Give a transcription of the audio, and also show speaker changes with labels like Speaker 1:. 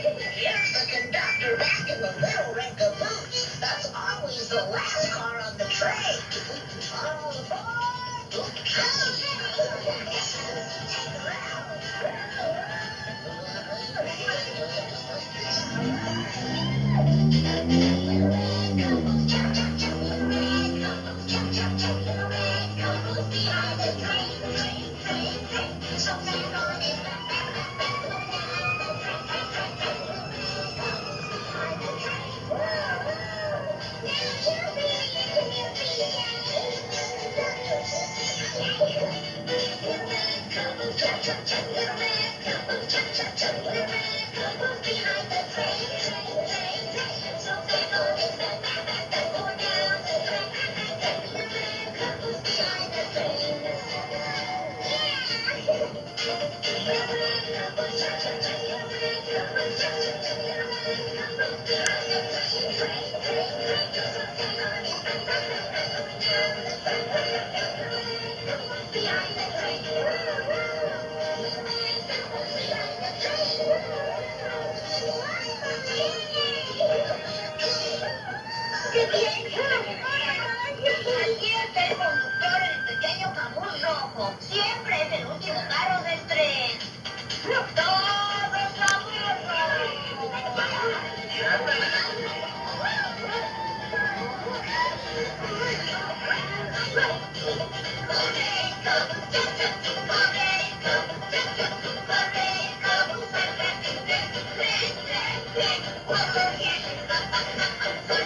Speaker 1: Here's the conductor back in the little red caboose. That's always the last Behind the ¡Qué bien! Es el conductor, el pequeño Camus Rojo. Siempre es el último carro del tren. ¡Todos famosos! ¡Ok! Woo!